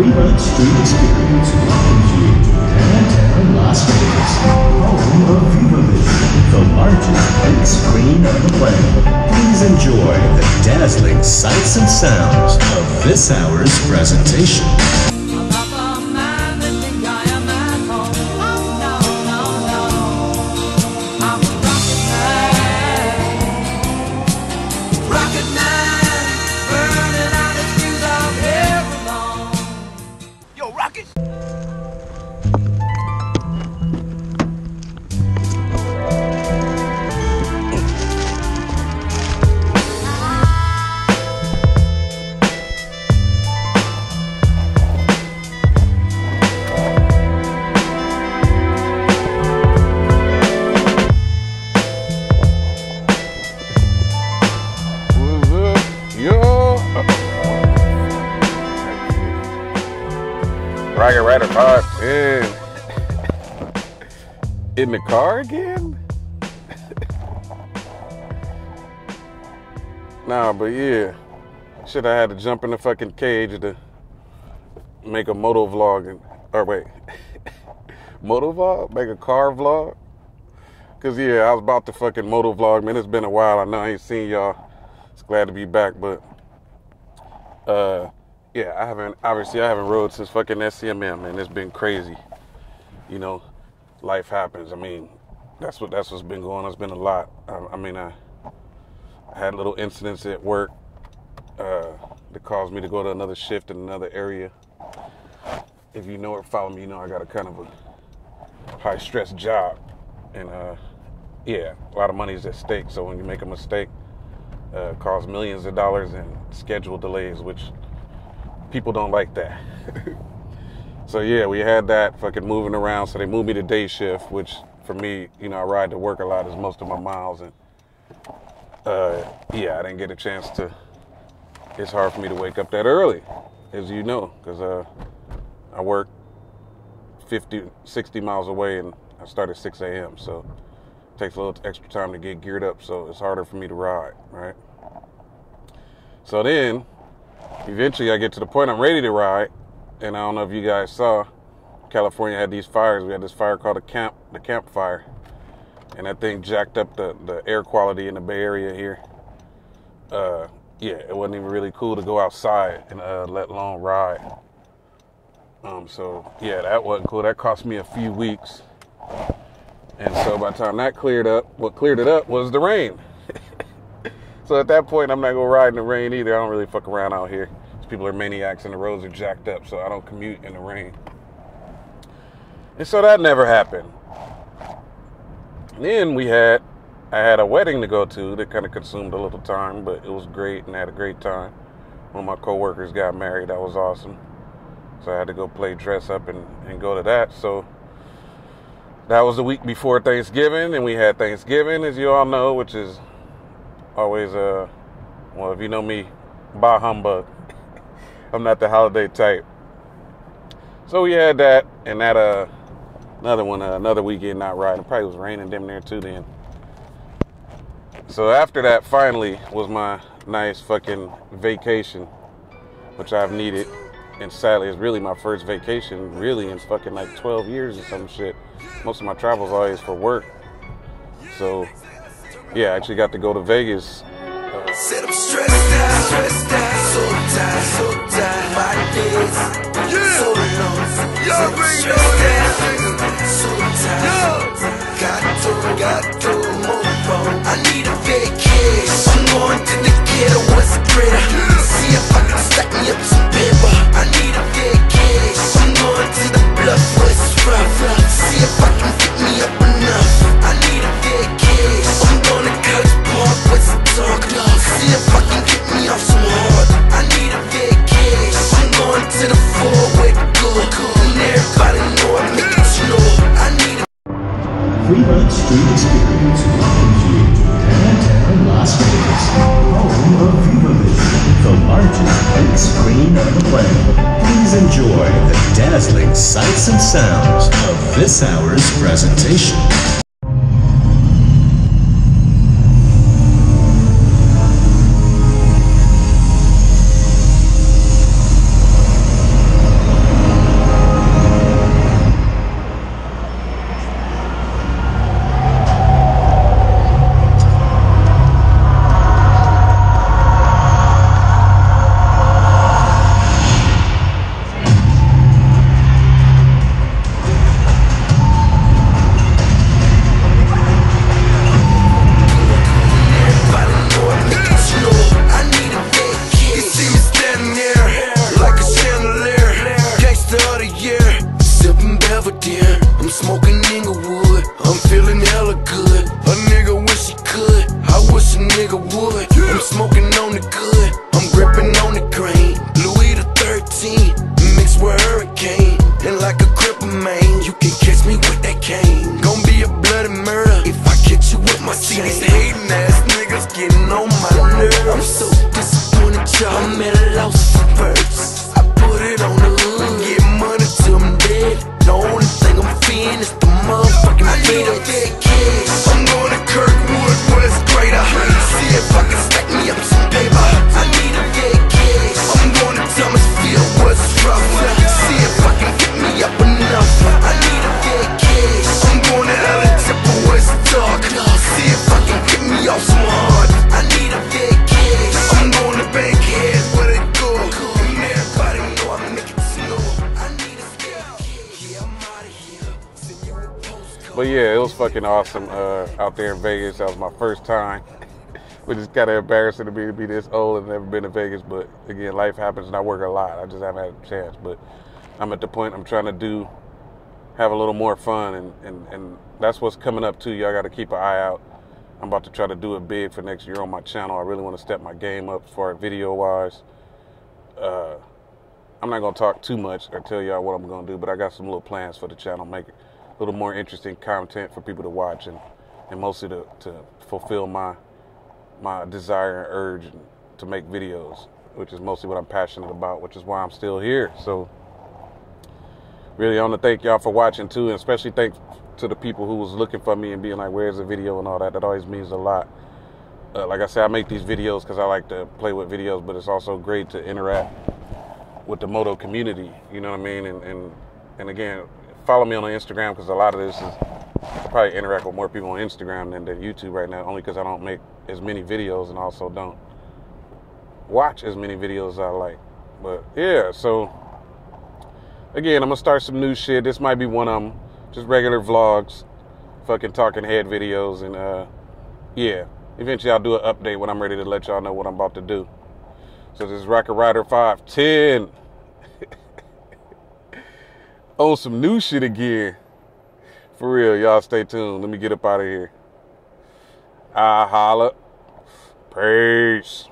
Fremont Street Experience welcomes you to downtown Las Vegas, home of VivaVision, the largest big screen on the planet. Please enjoy the dazzling sights and sounds of this hour's presentation. In the car again? nah, but yeah. Should I had to jump in the fucking cage to make a moto vlog and or wait. moto vlog? Make a car vlog? Cause yeah, I was about to fucking moto vlog, man. It's been a while. I know I ain't seen y'all. It's glad to be back, but uh yeah, I haven't obviously I haven't rode since fucking SCMM man. it's been crazy. You know, life happens. I mean, that's what that's what's been going on. It's been a lot. I, I mean, I, I had little incidents at work uh, that caused me to go to another shift in another area. If you know or follow me, you know I got a kind of a high stress job, and uh, yeah, a lot of money is at stake. So when you make a mistake, uh, cause millions of dollars in schedule delays, which people don't like that. so yeah, we had that fucking moving around. So they moved me to day shift, which for me, you know, I ride to work a lot is most of my miles, and uh, yeah, I didn't get a chance to. It's hard for me to wake up that early, as you know, because uh, I work 50, 60 miles away, and I start at 6 a.m. So it takes a little extra time to get geared up. So it's harder for me to ride, right? So then, eventually, I get to the point I'm ready to ride, and I don't know if you guys saw, California had these fires. We had this fire called the camp, the campfire, and that thing jacked up the, the air quality in the Bay Area here. Uh, yeah, it wasn't even really cool to go outside and uh, let alone ride. Um, so yeah, that wasn't cool. That cost me a few weeks. And so by the time that cleared up, what cleared it up was the rain. so at that point, I'm not gonna ride in the rain either. I don't really fuck around out here. People are maniacs and the roads are jacked up, so I don't commute in the rain. And so that never happened. Then we had, I had a wedding to go to that kind of consumed a little time, but it was great and I had a great time. One of my coworkers got married. That was awesome. So I had to go play dress up and, and go to that. So that was the week before Thanksgiving, and we had Thanksgiving, as you all know, which is always uh well, if you know me, bah humbug. I'm not the holiday type. So we had that, and that uh another one, uh, another weekend not riding. It probably was raining damn near too then. So after that, finally was my nice fucking vacation, which I've needed. And sadly, it's really my first vacation, really, in fucking like 12 years or some shit. Most of my travels always for work. So, yeah, I actually got to go to Vegas. So tired, so tired. Fremont Street Experience welcomes you to downtown Las Vegas, home of VivaVision, the largest big screen on the planet. Please enjoy the dazzling sights and sounds of this hour's presentation. Yeah, it was fucking awesome uh, out there in Vegas. That was my first time, which is kind of embarrassing to me to be this old and never been to Vegas. But again, life happens, and I work a lot. I just haven't had a chance. But I'm at the point I'm trying to do, have a little more fun, and and, and that's what's coming up too. Y'all got to keep an eye out. I'm about to try to do it big for next year on my channel. I really want to step my game up as video wise. Uh, I'm not gonna talk too much or tell y'all what I'm gonna do, but I got some little plans for the channel, make it little more interesting content for people to watch, and, and mostly to, to fulfill my my desire and urge to make videos, which is mostly what I'm passionate about, which is why I'm still here. So really, I want to thank y'all for watching too, and especially thanks to the people who was looking for me and being like, "Where's the video?" and all that. That always means a lot. Uh, like I said, I make these videos because I like to play with videos, but it's also great to interact with the moto community. You know what I mean? And and and again, follow me on Instagram because a lot of this is I probably interact with more people on Instagram than, than YouTube right now, only because I don't make as many videos and also don't watch as many videos as I like. But yeah, so again, I'm gonna start some new shit. This might be one of them, just regular vlogs, fucking talking head videos, and uh, yeah. Eventually, I'll do an update when I'm ready to let y'all know what I'm about to do. So this is Rocket Ryder 510 on some new shit again. For real, y'all stay tuned. Let me get up out of here. I holla. Peace.